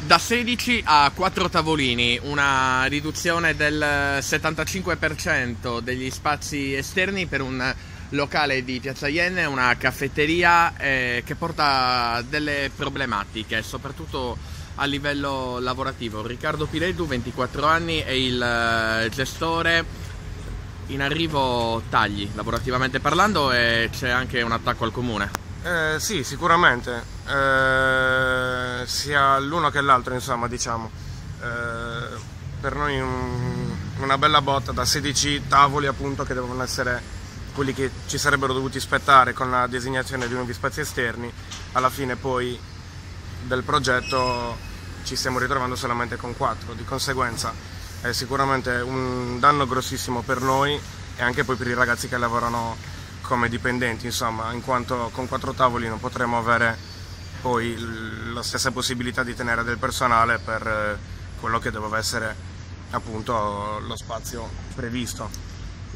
Da 16 a 4 tavolini, una riduzione del 75% degli spazi esterni per un locale di Piazza Ienne, una caffetteria eh, che porta delle problematiche, soprattutto a livello lavorativo. Riccardo Piledu, 24 anni, è il eh, gestore in arrivo tagli, lavorativamente parlando, e c'è anche un attacco al comune. Eh, sì, sicuramente, eh, sia l'uno che l'altro, insomma, diciamo. Eh, per noi un, una bella botta da 16 tavoli appunto che devono essere quelli che ci sarebbero dovuti aspettare con la designazione di nuovi spazi esterni, alla fine poi del progetto ci stiamo ritrovando solamente con 4, di conseguenza è sicuramente un danno grossissimo per noi e anche poi per i ragazzi che lavorano come dipendenti, insomma, in quanto con quattro tavoli non potremo avere poi la stessa possibilità di tenere del personale per eh, quello che doveva essere appunto lo spazio previsto.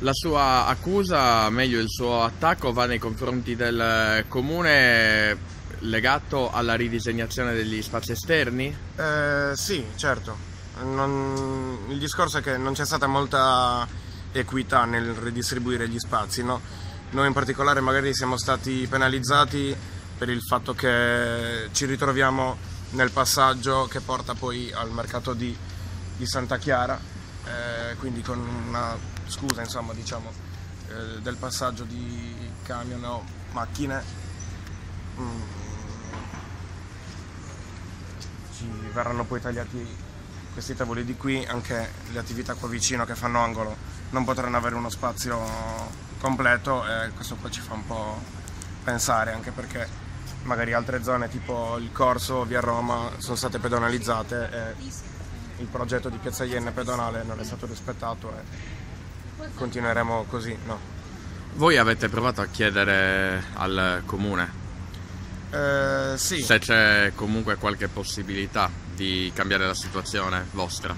La sua accusa, meglio il suo attacco, va nei confronti del comune legato alla ridisegnazione degli spazi esterni? Eh, sì, certo. Non... il discorso è che non c'è stata molta equità nel ridistribuire gli spazi, no? Noi in particolare magari siamo stati penalizzati per il fatto che ci ritroviamo nel passaggio che porta poi al mercato di, di Santa Chiara, eh, quindi con una scusa insomma diciamo eh, del passaggio di camion o macchine. Mm, ci verranno poi tagliati questi tavoli di qui, anche le attività qua vicino che fanno angolo. Non potranno avere uno spazio completo e questo qua ci fa un po' pensare anche perché magari altre zone tipo il Corso, via Roma sono state pedonalizzate e il progetto di Piazza Ienne pedonale non è stato rispettato e continueremo così. No. Voi avete provato a chiedere al comune eh, sì. se c'è comunque qualche possibilità di cambiare la situazione vostra.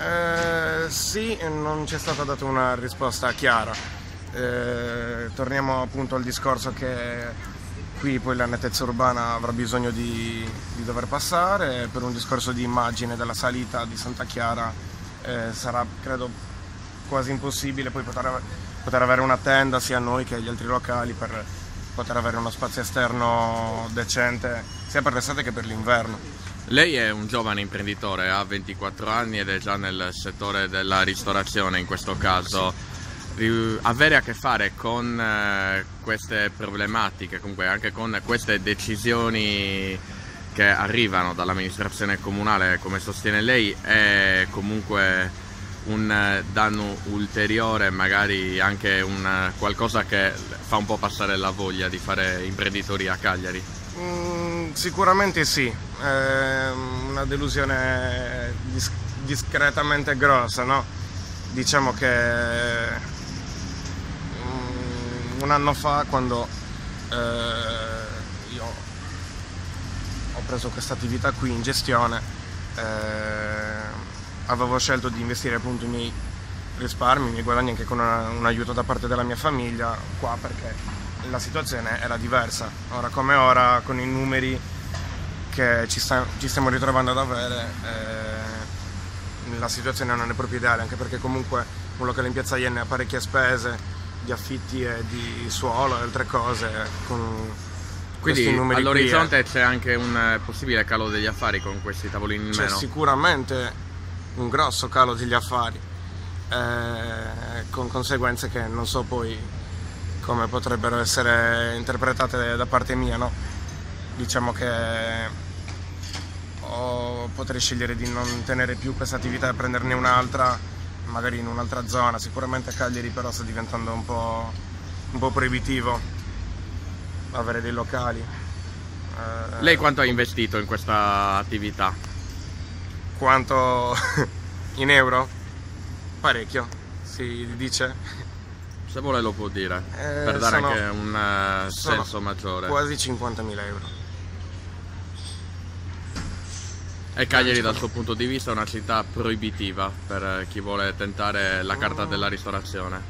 Eh, sì, non ci è stata data una risposta chiara. Eh, torniamo appunto al discorso che qui poi la nettezza urbana avrà bisogno di, di dover passare, per un discorso di immagine della salita di Santa Chiara eh, sarà credo quasi impossibile poi poter, poter avere una tenda sia noi che agli altri locali per poter avere uno spazio esterno decente sia per l'estate che per l'inverno. Lei è un giovane imprenditore, ha 24 anni ed è già nel settore della ristorazione in questo caso. Avere a che fare con eh, queste problematiche, comunque anche con queste decisioni che arrivano dall'amministrazione comunale, come sostiene lei, è comunque un danno ulteriore, magari anche un qualcosa che fa un po' passare la voglia di fare imprenditoria a Cagliari. Mm, sicuramente sì, è una delusione dis- discretamente grossa, no? Diciamo che un anno fa quando eh, io ho preso questa attività qui in gestione eh, avevo scelto di investire appunto i miei risparmi, i miei guadagni anche con una, un aiuto da parte della mia famiglia qua perché la situazione era diversa. Ora come ora, con i numeri che ci, sta, ci stiamo ritrovando ad avere, eh, la situazione non è proprio ideale, anche perché comunque un locale in piazza Ienne ha parecchie spese di affitti e di suolo e altre cose. Con Quindi all'orizzonte qui, c'è anche un possibile calo degli affari con questi tavolini in c'è meno? C'è sicuramente un grosso calo degli affari, eh, con conseguenze che non so poi come potrebbero essere interpretate da parte mia, no? Diciamo che potrei scegliere di non tenere più questa attività e prenderne un'altra, magari in un'altra zona, sicuramente a Cagliari però sta diventando un po', un po proibitivo avere dei locali. Eh, Lei quanto ha investito in questa attività? Quanto in euro? Parecchio, si dice. Se vuole lo può dire, eh, per dare anche un uh, senso maggiore. Quasi 50.000 euro. E Cagliari dal suo punto di vista è una città proibitiva per chi vuole tentare la carta mm. della ristorazione?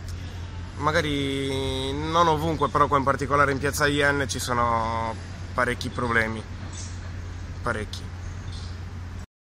Magari non ovunque, però qua in particolare in piazza IN ci sono parecchi problemi. Parecchi.